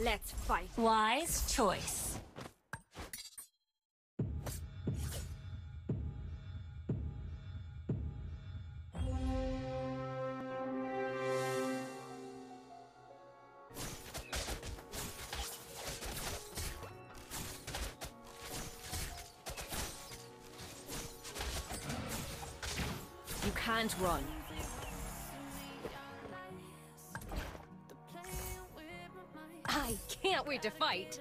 Let's fight. Wise choice. You can't run. Can't wait to fight.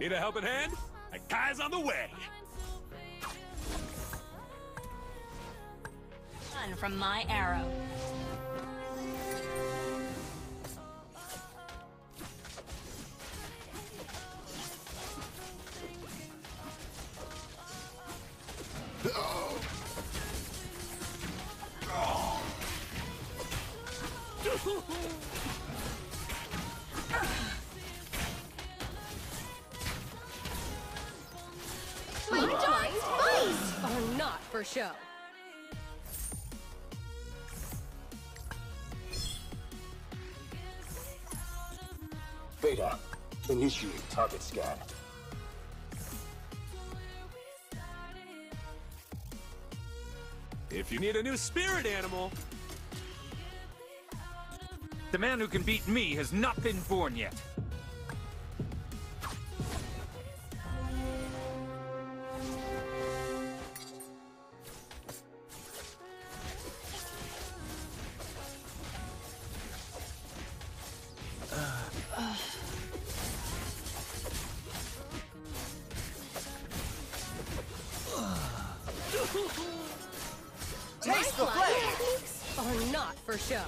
Need a helping hand? A guy's on the way. Run from my arrow. My dog's voice! Or not for show. Beta, initiate target scan. If you need a new spirit animal, The man who can beat me has not been born yet. Taste the flame! Or not for show.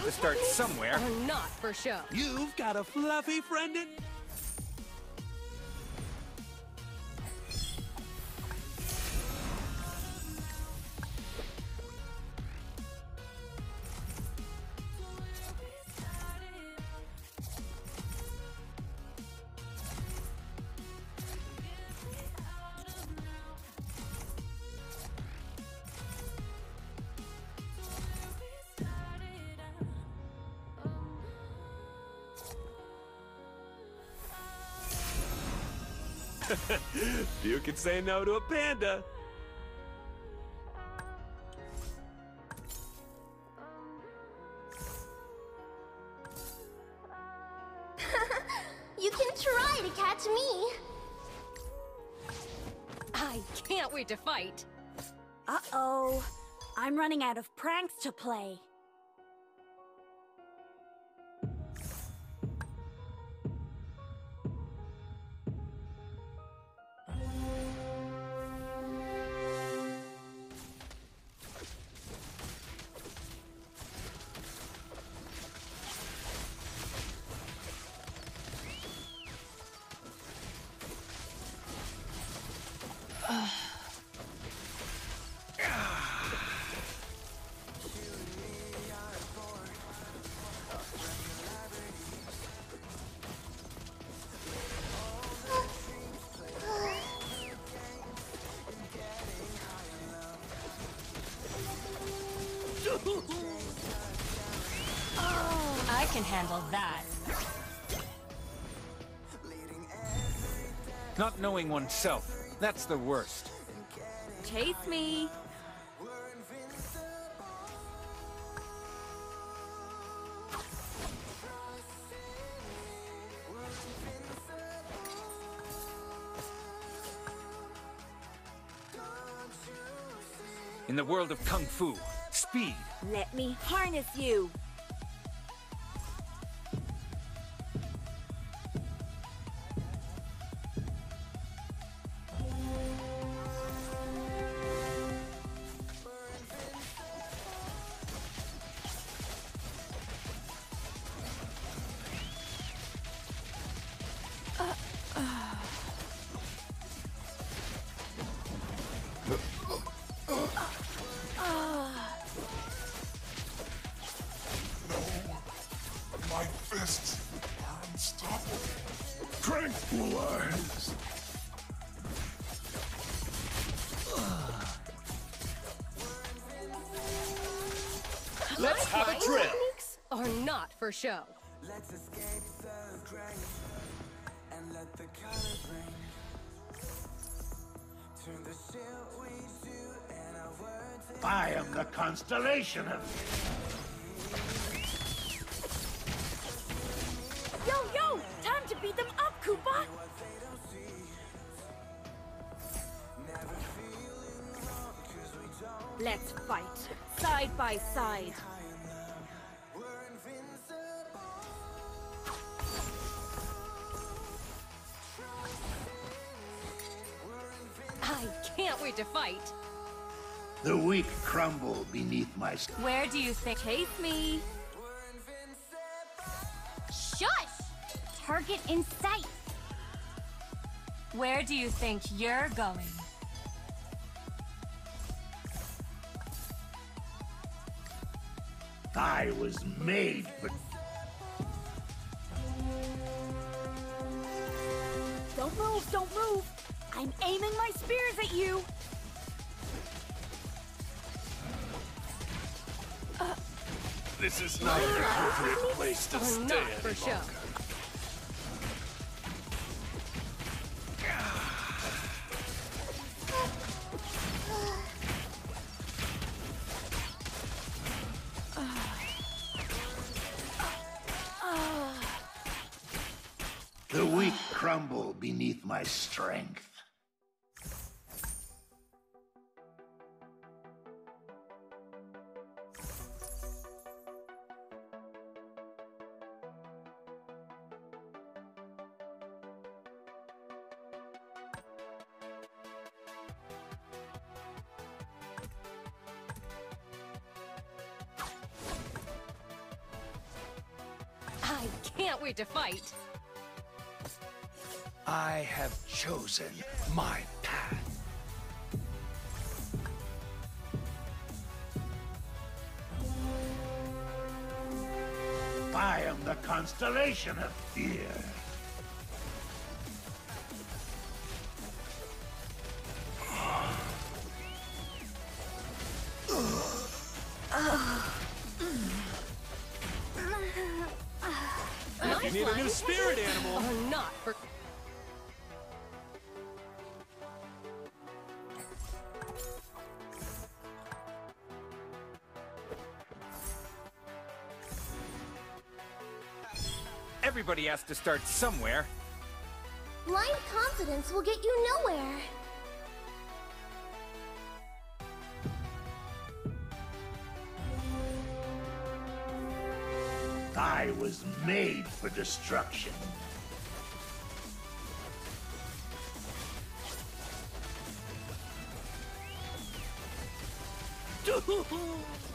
Has to start somewhere. Or not for show. you've got a fluffy friend in... you can say no to a panda. You can try to catch me! I can't wait to fight. Uh-oh. I'm running out of pranks to play. Can handle that. Not knowing oneself. That's the worst. Chase me. In the world of Kung Fu, speed. Let me harness you. Have a My drill. techniques are not for show. I am the constellation of... Yo, yo! Time to beat them up, Kupa! Let's fight, side by side. To fight. The weak crumble beneath my... Where do you think? Chase me. Shush! Target in sight. Where do you think you're going? I was made for... Don't move, don't move! I'm aiming my spears at you! This is not an appropriate place to oh, Are stay not for any show. The weak crumble beneath my strength. Can't wait to fight. I have chosen my path. I am the constellation of fear. If you need a new spirit animal, Are not for. Everybody has to start somewhere. Blind confidence will get you nowhere. Was made for destruction.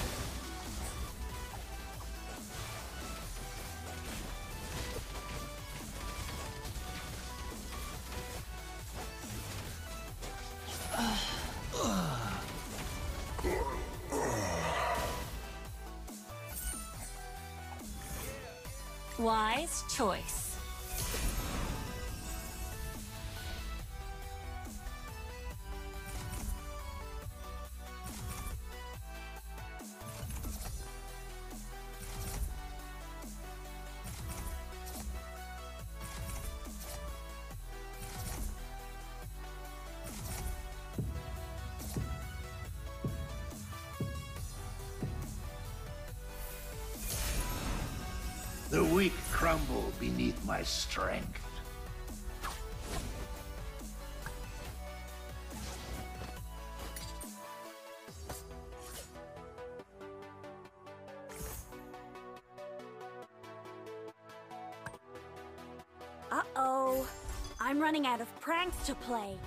choice. Crumble beneath my strength. Uh-oh. I'm running out of pranks to play.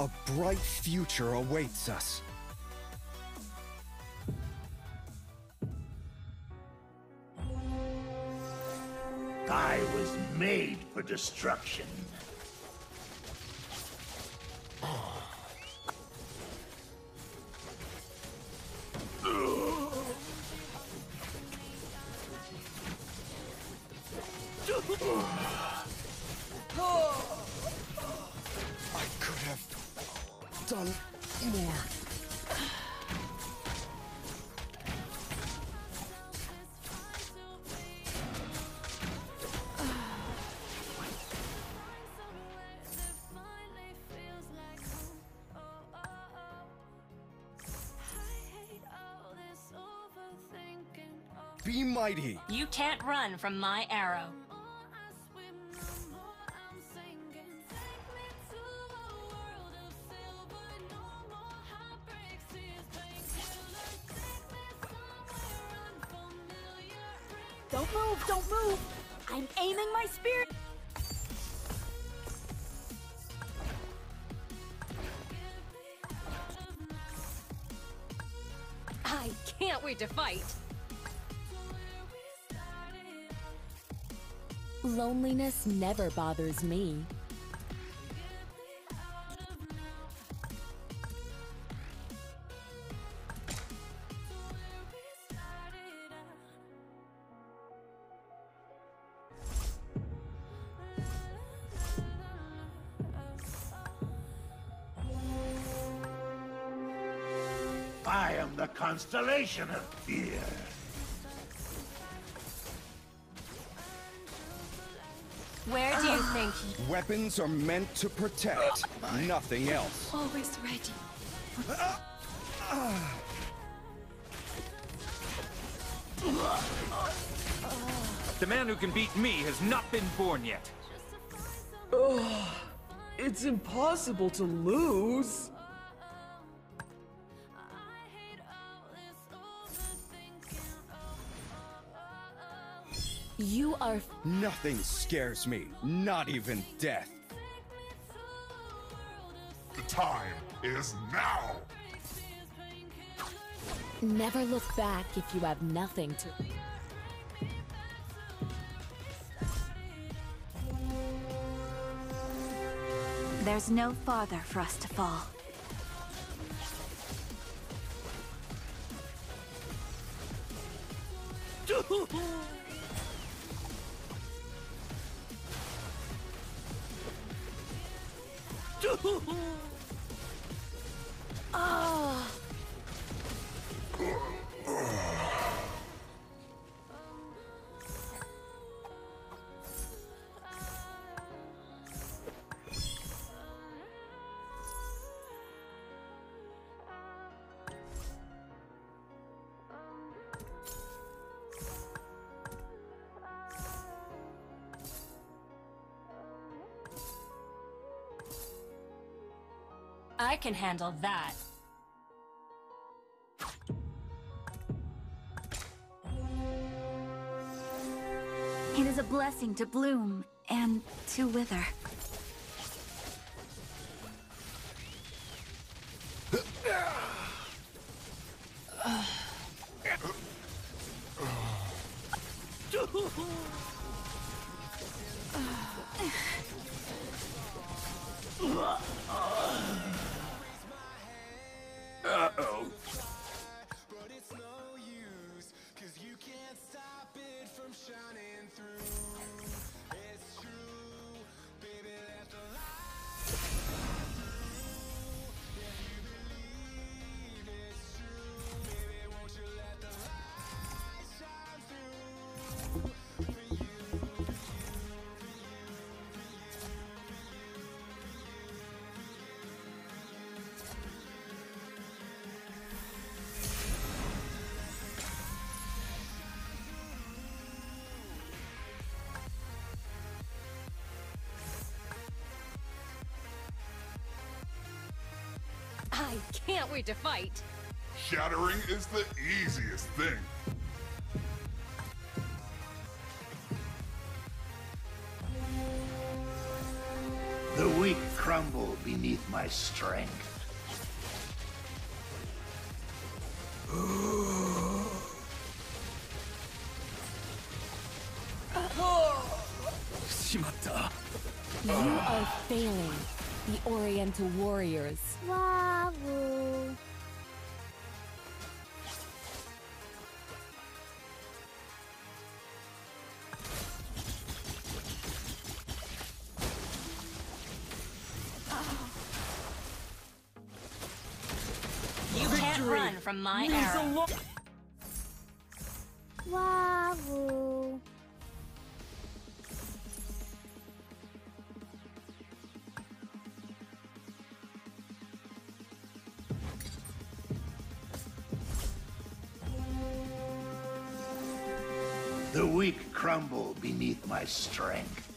A bright future awaits us. I was made for destruction. Be mighty. You can't run from my arrow. Don't move, don't move. I'm aiming my spear. I can't wait to fight. Loneliness never bothers me. I am the constellation of fear. Where do you think Weapons are meant to protect, nothing else. Always ready. The man who can beat me has not been born yet. It's impossible to lose. You are Nothing scares me, not even death. The time is now! never look back if you have nothing to. There's no farther for us to fall. I can handle that? It is a blessing to bloom and to wither. I can't wait to fight. Shattering is the easiest thing. The weak crumble beneath my strength. You are failing, the Oriental warriors. Wahoo. My arrow. Wahoo. The weak crumble beneath my strength.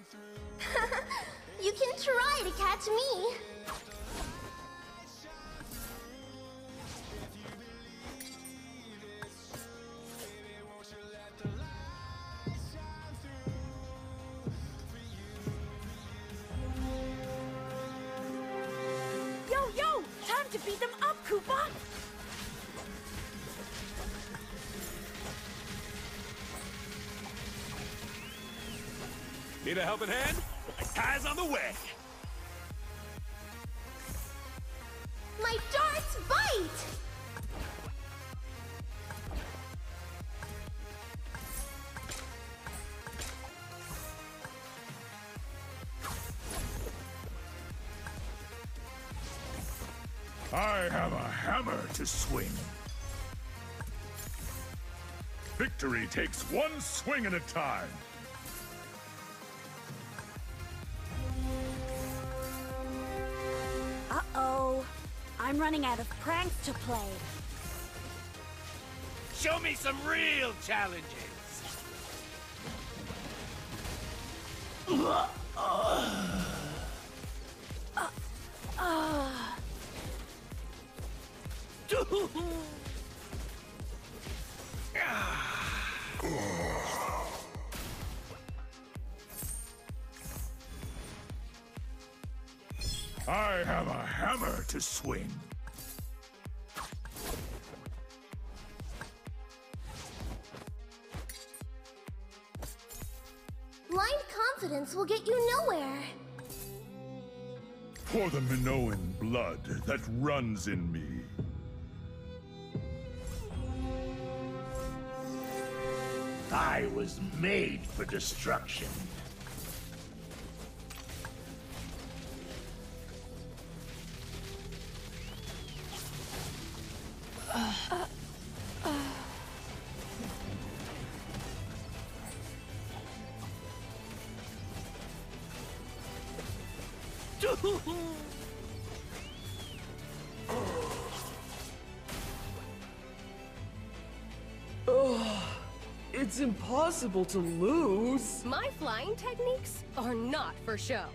you can try to catch me. A helping hand? Kai's on the way. My darts bite! I have a hammer to swing. Victory takes one swing at a time. Running out of pranks to play. Show me some real challenges. I have a hammer to swing. For the Minoan blood that runs in me. I was made for destruction. Impossible to lose. My flying techniques are not for show.